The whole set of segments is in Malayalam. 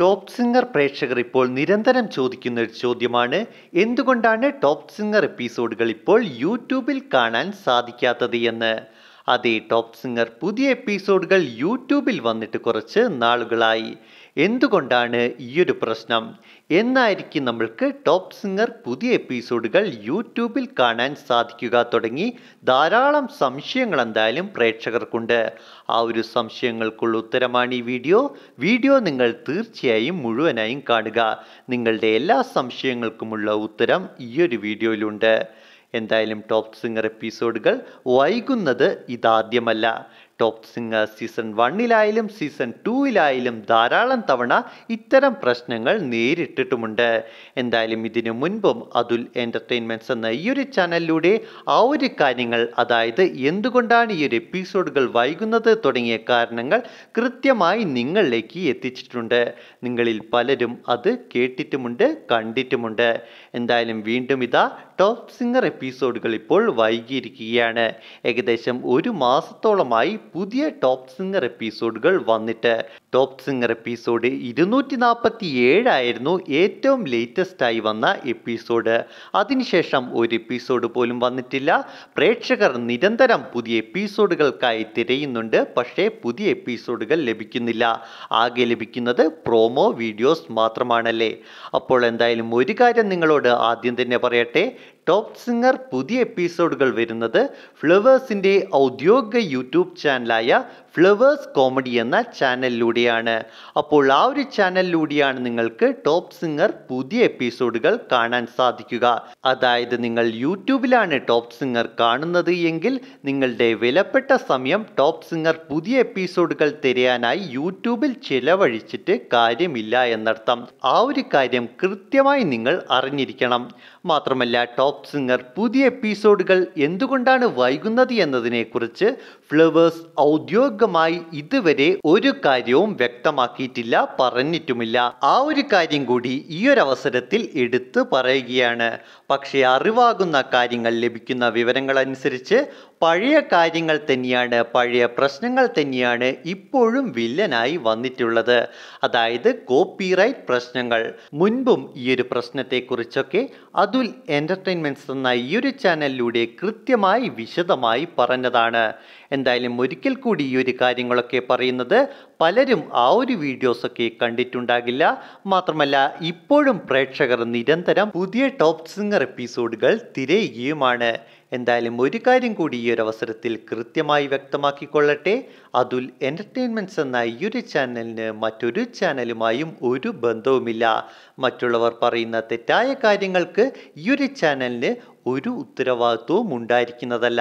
ടോപ്പ് സിംഗർ പ്രേക്ഷകർ ഇപ്പോൾ നിരന്തരം ചോദിക്കുന്ന ഒരു ചോദ്യമാണ്. എന്തുകൊണ്ടാണ് ടോപ് സിംഗർ എപ്പിസോഡുകൾ ഇപ്പോൾ യൂട്യൂബിൽ കാണാൻ സാധിക്കാത്തത് എന്ന്? അതെ ടോപ്പ് സിംഗർ പുതിയ എപ്പിസോഡുകൾ യൂട്യൂബിൽ വന്നിട്ട് കുറച്ച് നാളുകളായി. എന്തുകൊണ്ടാണ് ഈ ഒരു പ്രശ്നം? എന്നായിരിക്കും നമ്മൾക്ക് ടോപ്പ് സിംഗർ പുതിയ എപ്പിസോഡുകൾ യൂട്യൂബിൽ കാണാൻ സാധിക്കുക തുടങ്ങി ധാരാളം സംശയങ്ങൾ എന്തായാലും പ്രേക്ഷകർക്കുണ്ട്. ആ ഒരു സംശയങ്ങൾക്കുള്ള ഉത്തരമാണ് ഈ വീഡിയോ. വീഡിയോ നിങ്ങൾ തീർച്ചയായും മുഴുവനായും കാണുക. നിങ്ങളുടെ എല്ലാ സംശയങ്ങൾക്കുമുള്ള ഉത്തരം ഈ ഒരു വീഡിയോയിലുണ്ട്. എന്തായാലും ടോപ്പ് സിംഗർ എപ്പിസോഡുകൾ വൈകുന്നത് ഇതാദ്യമല്ല. ടോപ്പ് സിംഗർ സീസൺ വണ്ണിലായാലും സീസൺ ടൂവിലായാലും ധാരാളം തവണ ഇത്തരം പ്രശ്നങ്ങൾ നേരിട്ടിട്ടുമുണ്ട്. എന്തായാലും ഇതിനു മുൻപും അതുൽ എന്റർടൈൻമെന്റ്സ് എന്ന ഈ ഒരു ചാനലിലൂടെ ആ ഒരു കാര്യങ്ങൾ അതായത് എന്തുകൊണ്ടാണ് ഈ ഒരു എപ്പിസോഡുകൾ വൈകുന്നത് തുടങ്ങിയ കാരണങ്ങൾ കൃത്യമായി നിങ്ങളിലേക്ക് എത്തിച്ചിട്ടുണ്ട്. നിങ്ങളിൽ പലരും അത് കേട്ടിട്ടുമുണ്ട് കണ്ടിട്ടുമുണ്ട്. എന്തായാലും വീണ്ടും ഇതാ ടോപ്പ് സിംഗർ എപ്പിസോഡുകൾ ഇപ്പോൾ വൈകിയിരിക്കുകയാണ്. ഏകദേശം ഒരു മാസത്തോളമായി പുതിയ ടോപ്പ് സിംഗർ എപ്പിസോഡുകൾ വന്നിട്ട് ടോപ്പ് സിംഗർ എപ്പിസോഡ് ഇരുന്നൂറ്റി നാൽപ്പത്തി ഏഴായിരുന്നു ഏറ്റവും ലേറ്റസ്റ്റ് ആയി വന്ന എപ്പിസോഡ്. അതിനുശേഷം ഒരു എപ്പിസോഡ് പോലും വന്നിട്ടില്ല. പ്രേക്ഷകർ നിരന്തരം പുതിയ എപ്പിസോഡുകൾക്കായി തിരയുന്നുണ്ട്. പക്ഷേ പുതിയ എപ്പിസോഡുകൾ ലഭിക്കുന്നില്ല. ആകെ ലഭിക്കുന്നത് പ്രോമോ വീഡിയോസ് മാത്രമാണല്ലേ. അപ്പോൾ എന്തായാലും ഒരു കാര്യം നിങ്ങളോട് ആദ്യം തന്നെ പറയട്ടെ. ടോപ് സിംഗർ പുതിയ എപ്പിസോഡുകൾ വരുന്നത് ഫ്ലവേഴ്സിന്റെ ഔദ്യോഗിക യൂട്യൂബ് ചാനലായ ഫ്ലവേഴ്സ് കോമഡി എന്ന ചാനലിലൂടെയാണ് അപ്പോൾ ആ ഒരു ചാനലിലൂടെയാണ് നിങ്ങൾക്ക് ടോപ്പ് സിംഗർ പുതിയ എപ്പിസോഡുകൾ കാണാൻ സാധിക്കുക. അതായത് നിങ്ങൾ യൂട്യൂബിലാണ് ടോപ്പ് സിംഗർ കാണുന്നത് എങ്കിൽ നിങ്ങളുടെ വിലപ്പെട്ട സമയം ടോപ്പ് സിംഗർ പുതിയ എപ്പിസോഡുകൾ തിരയാനായി യൂട്യൂബിൽ ചിലവഴിച്ചിട്ട് കാര്യമില്ല എന്നർത്ഥം. ആ ഒരു കാര്യം കൃത്യമായി നിങ്ങൾ അറിഞ്ഞിരിക്കണം. മാത്രമല്ല ടോപ്പ് സിംഗർ പുതിയ എപ്പിസോഡുകൾ എന്തുകൊണ്ടാണ് വൈകുന്നത് എന്നതിനെക്കുറിച്ച് ഫ്ലവേഴ്സ് ഔദ്യോഗികമായി ഇതുവരെ ഒരു കാര്യവും വ്യക്തമാക്കിയിട്ടില്ല പറഞ്ഞിട്ടുമില്ല. ആ ഒരു കാര്യം കൂടി ഈ ഒരു അവസരത്തിൽ എടുത്തു പറയുകയാണ്. പക്ഷേ അറിവാകുന്ന കാര്യങ്ങൾ ലഭിക്കുന്ന വിവരങ്ങൾ അനുസരിച്ച് പഴയ കാര്യങ്ങൾ തന്നെയാണ് പഴയ പ്രശ്നങ്ങൾ തന്നെയാണ് ഇപ്പോഴും വില്ലനായി വന്നിട്ടുള്ളത്. അതായത് കോപ്പിറൈറ്റ് പ്രശ്നങ്ങൾ. മുൻപും ഈ ഒരു പ്രശ്നത്തെക്കുറിച്ചൊക്കെ അതുൽ എന്റർടൈൻമെന്റ്സ് എന്ന ഈ ഒരു ചാനലിലൂടെ കൃത്യമായി വിശദമായി പറഞ്ഞതാണ്. എന്തായാലും ഒരിക്കൽ കൂടി ഈ ഒരു കാര്യങ്ങളൊക്കെ പറയുന്നത് പലരും ആ ഒരു വീഡിയോസൊക്കെ കണ്ടിട്ടുണ്ടാകില്ല. മാത്രമല്ല ഇപ്പോഴും പ്രേക്ഷകർ നിരന്തരം പുതിയ ടോപ്പ് സിംഗർ എപ്പിസോഡുകൾ തിരയുകയുമാണ്. എന്തായാലും ഒരു കാര്യം കൂടി ഈ ഒരു അവസരത്തിൽ കൃത്യമായി വ്യക്തമാക്കിക്കൊള്ളട്ടെ. അതുൽ എന്റർടൈൻമെന്റ്സ് എന്ന ഈ ഒരു ചാനലിന് മറ്റൊരു ചാനലുമായും ഒരു ബന്ധവുമില്ല. മറ്റുള്ളവർ പറയുന്ന തെറ്റായ കാര്യങ്ങൾക്ക് ഈ ഒരു ചാനലിന് ഒരു ഉത്തരവാദിത്വവും ഉണ്ടായിരിക്കുന്നതല്ല.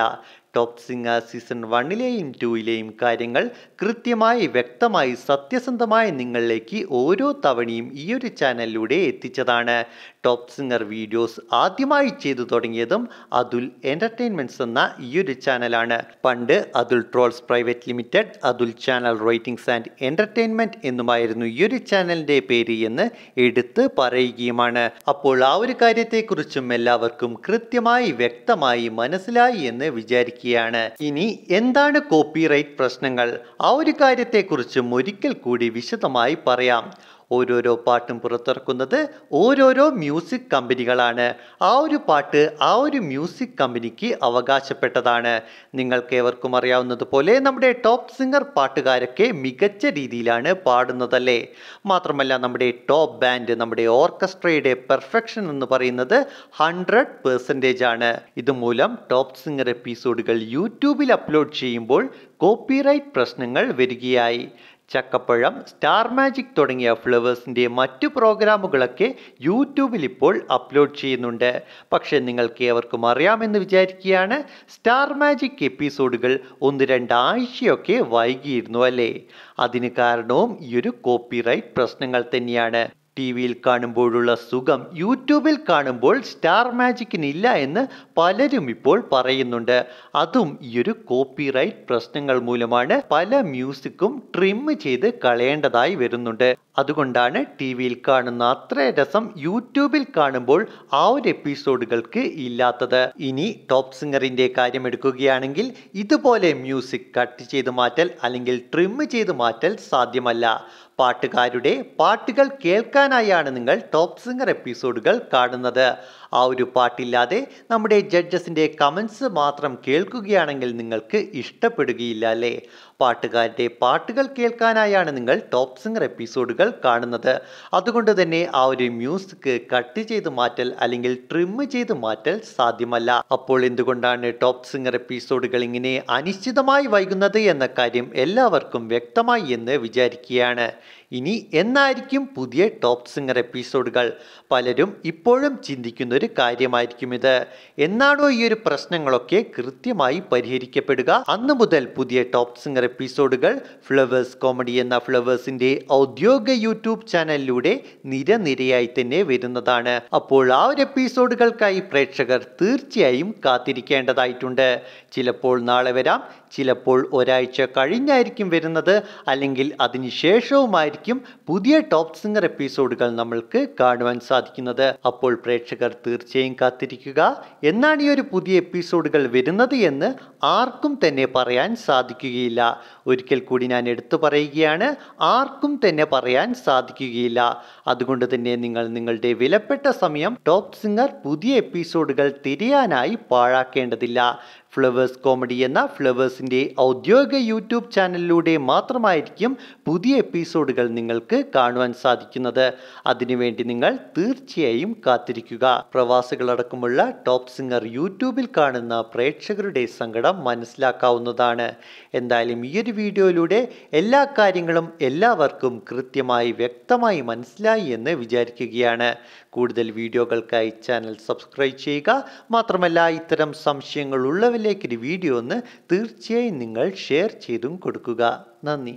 ടോപ്പ് സിംഗർ സീസൺ വണ്ണിലെയും ടൂയിലെയും കാര്യങ്ങൾ കൃത്യമായി വ്യക്തമായി സത്യസന്ധമായി നിങ്ങളിലേക്ക് ഓരോ തവണയും ഈ ഒരു ചാനലിലൂടെ എത്തിച്ചതാണ്. ടോപ്പ് സിംഗർ വീഡിയോസ് ആദ്യമായി ചെയ്തു തുടങ്ങിയതും അതുൽ എന്റർടൈൻമെന്റ്സ് എന്ന ഈ ഒരു ചാനലാണ്. പണ്ട് Athul trolls private limited Athul channel writings and entertainment എന്നുമായിരുന്നു ഈ ഒരു ചാനലിന്റെ പേര് എന്ന് എടുത്ത് പറയുകയുമാണ്. അപ്പോൾ ആ ഒരു കാര്യത്തെക്കുറിച്ചും എല്ലാവർക്കും കൃത്യമായി വ്യക്തമായി മനസ്സിലായി എന്ന് വിചാരിക്കുകയാണ് ഇനി എന്താണ് കോപ്പിറൈറ്റ് പ്രശ്നങ്ങൾ? ആ ഒരു കാര്യത്തെക്കുറിച്ചും ഒരിക്കൽ കൂടി വിശദമായി പറയാം. ഓരോരോ പാട്ടും പുറത്തിറക്കുന്നത് ഓരോരോ മ്യൂസിക് കമ്പനികളാണ് ആ ഒരു പാട്ട് ആ ഒരു മ്യൂസിക് കമ്പനിക്ക് അവകാശപ്പെട്ടതാണ്. നിങ്ങൾക്ക് ഏവർക്കും അറിയാവുന്നതുപോലെ നമ്മുടെ ടോപ്പ് സിംഗർ പാട്ടുകാരൊക്കെ മികച്ച രീതിയിലാണ് പാടുന്നതല്ലേ? മാത്രമല്ല നമ്മുടെ ടോപ്പ് ബാൻഡ് നമ്മുടെ ഓർക്കസ്ട്രയുടെ പെർഫെക്ഷൻ എന്ന് പറയുന്നത് ഹൺഡ്രഡ് പെർസെന്റേജ് ആണ്. ഇതുമൂലം ടോപ്പ് സിംഗർ എപ്പിസോഡുകൾ യൂട്യൂബിൽ അപ്ലോഡ് ചെയ്യുമ്പോൾ കോപ്പിറൈറ്റ് പ്രശ്നങ്ങൾ വരികയായി. ചക്കപ്പഴം സ്റ്റാർ മാജിക് തുടങ്ങിയ ഫ്ലവേഴ്സിന്റെ മറ്റു പ്രോഗ്രാമുകളൊക്കെ യൂട്യൂബിൽ ഇപ്പോൾ അപ്ലോഡ് ചെയ്യുന്നുണ്ട്. പക്ഷേ നിങ്ങൾക്ക് ഏവർക്കും അറിയാമെന്ന് വിചാരിക്കുകയാണ് സ്റ്റാർ മാജിക് എപ്പിസോഡുകൾ ഒന്ന് രണ്ടാഴ്ചയൊക്കെ വൈകിയിരുന്നു അല്ലേ? അതിന് കാരണവും ഈ ഒരു കോപ്പിറൈറ്റ് പ്രശ്നങ്ങൾ തന്നെയാണ്. ടി വിയിൽ കാണുമ്പോഴുള്ള സുഖം യൂട്യൂബിൽ കാണുമ്പോൾ സ്റ്റാർ മാജിക്കിനില്ല എന്ന് പലരും ഇപ്പോൾ പറയുന്നുണ്ട്. അതും ഈ ഒരു കോപ്പിറൈറ്റ് പ്രശ്നങ്ങൾ മൂലമാണ് പല മ്യൂസിക്കും ട്രിം ചെയ്ത് കളയേണ്ടതായി വരുന്നുണ്ട്. അതുകൊണ്ടാണ് ടി വിയിൽ കാണുന്ന അത്ര രസം യൂട്യൂബിൽ കാണുമ്പോൾ ആ ഒരു എപ്പിസോഡുകൾക്ക് ഇല്ലാത്തത്. ഇനി ടോപ്പ് സിംഗറിന്റെ കാര്യം എടുക്കുകയാണെങ്കിൽ ഇതുപോലെ മ്യൂസിക് കട്ട് ചെയ്ത് മാറ്റൽ അല്ലെങ്കിൽ ട്രിം ചെയ്ത് മാറ്റൽ സാധ്യമല്ല. പാട്ടുകാരുടെ പാട്ടുകൾ കേൾക്കാനായാണ് നിങ്ങൾ ടോപ്പ് സിംഗർ എപ്പിസോഡുകൾ കാണുന്നത്. ആ ഒരു പാട്ടില്ലാതെ നമ്മുടെ ജഡ്ജസിന്റെ കമൻസ് മാത്രം കേൾക്കുകയാണെങ്കിൽ നിങ്ങൾക്ക് ഇഷ്ടപ്പെടുകയില്ല അല്ലേ? പാട്ടുകാരുടെ പാട്ടുകൾ കേൾക്കാനായാണ് നിങ്ങൾ ടോപ്പ് സിംഗർ എപ്പിസോഡുകൾ കാണുന്നത്. അതുകൊണ്ട് തന്നെ ആ ഒരു മ്യൂസിക് കട്ട് ചെയ്ത് മാറ്റൽ അല്ലെങ്കിൽ ട്രിം ചെയ്ത് മാറ്റൽ സാധ്യമല്ല. അപ്പോൾ എന്തുകൊണ്ടാണ് ടോപ്പ് സിംഗർ എപ്പിസോഡുകൾ ഇങ്ങനെ അനിശ്ചിതമായി വൈകുന്നത് എന്ന കാര്യം എല്ലാവർക്കും വ്യക്തമായി എന്ന് വിചാരിക്കുകയാണ്. ഇനി എന്നായിരിക്കും പുതിയ ടോപ്പ് സിംഗർ എപ്പിസോഡുകൾ പലരും ഇപ്പോഴും ചിന്തിക്കുന്ന ഒരു കാര്യമായിരിക്കും ഇത്. എന്നാണോ ഈ ഒരു പ്രശ്നങ്ങളൊക്കെ കൃത്യമായി പരിഹരിക്കപ്പെടുക? അന്ന് മുതൽ പുതിയ ടോപ്പ് സിംഗർ എപ്പിസോഡുകൾ ഫ്ലവേഴ്സ് കോമഡി എന്ന ഫ്ലവേഴ്സിന്റെ ഔദ്യോഗിക യൂട്യൂബ് ചാനലിലൂടെ നിരനിരയായി തന്നെ വരുന്നതാണ്. അപ്പോൾ ആ ഒരു എപ്പിസോഡുകൾക്കായി പ്രേക്ഷകർ തീർച്ചയായും കാത്തിരിക്കേണ്ടതായിട്ടുണ്ട്. ചിലപ്പോൾ നാളെ വരാം. ചിലപ്പോൾ ഒരാഴ്ച കഴിഞ്ഞായിരിക്കും വരുന്നത് അല്ലെങ്കിൽ അതിനുശേഷവുമായിരിക്കും പുതിയ ടോപ്പ് സിംഗർ എപ്പിസോഡുകൾ നമ്മൾക്ക് കാണുവാൻ സാധിക്കുന്നത്. അപ്പോൾ പ്രേക്ഷകർ തീർച്ചയായും കാത്തിരിക്കുക. എന്നാണ് ഈ ഒരു പുതിയ എപ്പിസോഡുകൾ വരുന്നത് എന്ന് ആർക്കും തന്നെ പറയാൻ സാധിക്കുകയില്ല. ഒരിക്കൽ കൂടി ഞാൻ എടുത്തു പറയുകയാണ് ആർക്കും തന്നെ പറയാൻ സാധിക്കുകയില്ല. അതുകൊണ്ട് തന്നെ നിങ്ങൾ നിങ്ങളുടെ വിലപ്പെട്ട സമയം ടോപ്പ് സിംഗർ പുതിയ എപ്പിസോഡുകൾ തിരയാനായി പാഴാക്കേണ്ടതില്ല. ഫ്ലവേഴ്സ് കോമഡി എന്ന ഫ്ലവേഴ്സിന്റെ ഔദ്യോഗിക യൂട്യൂബ് ചാനലിലൂടെ മാത്രമായിരിക്കും പുതിയ എപ്പിസോഡുകൾ നിങ്ങൾക്ക് കാണുവാൻ സാധിക്കുന്നത്. അതിനുവേണ്ടി നിങ്ങൾ തീർച്ചയായും കാത്തിരിക്കുക. പ്രവാസികളടക്കമുള്ള ടോപ്പ് സിംഗർ യൂട്യൂബിൽ കാണുന്ന പ്രേക്ഷകരുടെ സങ്കടം മനസ്സിലാക്കാവുന്നതാണ്. എന്തായാലും ഈ ഒരു വീഡിയോയിലൂടെ എല്ലാ കാര്യങ്ങളും എല്ലാവർക്കും കൃത്യമായി വ്യക്തമായി മനസ്സിലായി എന്ന് വിചാരിക്കുകയാണ്. കൂടുതൽ വീഡിയോകൾക്കായി ചാനൽ സബ്സ്ക്രൈബ് ചെയ്യുക. മാത്രമല്ല ഇത്തരം സംശയങ്ങൾ ഉള്ളവരിലേക്ക് ഒരു വീഡിയോ ഒന്ന് തീർച്ചയായും നിങ്ങൾ ഷെയർ ചെയ്തും കൊടുക്കുക. നന്ദി.